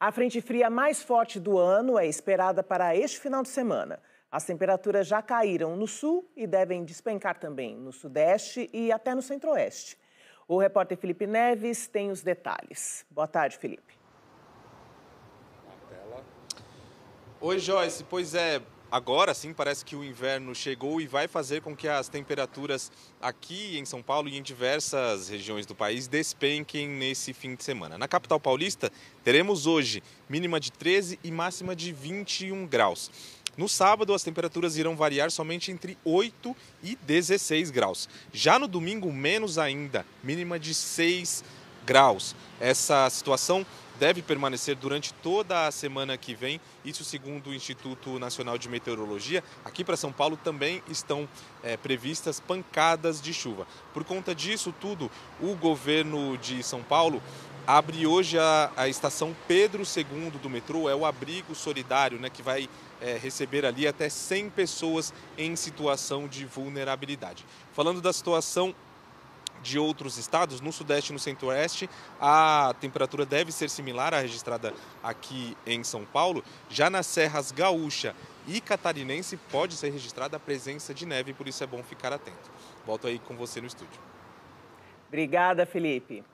A frente fria mais forte do ano é esperada para este final de semana. As temperaturas já caíram no sul e devem despencar também no sudeste e até no centro-oeste. O repórter Felipe Neves tem os detalhes. Boa tarde, Felipe. Oi, Joyce. Pois é, agora sim parece que o inverno chegou e vai fazer com que as temperaturas aqui em São Paulo e em diversas regiões do país despenquem nesse fim de semana. Na capital paulista, teremos hoje mínima de 13 e máxima de 21 graus. No sábado, as temperaturas irão variar somente entre 8 e 16 graus. Já no domingo, menos ainda, mínima de 6 graus. Essa situação deve permanecer durante toda a semana que vem. Isso segundo o Instituto Nacional de Meteorologia. Aqui para São Paulo também estão é, previstas pancadas de chuva. Por conta disso tudo, o governo de São Paulo abre hoje a, a estação Pedro II do metrô, é o abrigo solidário, né, que vai é, receber ali até 100 pessoas em situação de vulnerabilidade. Falando da situação de outros estados, no Sudeste e no Centro-Oeste, a temperatura deve ser similar à registrada aqui em São Paulo. Já nas serras gaúcha e catarinense pode ser registrada a presença de neve, por isso é bom ficar atento. Volto aí com você no estúdio. Obrigada, Felipe.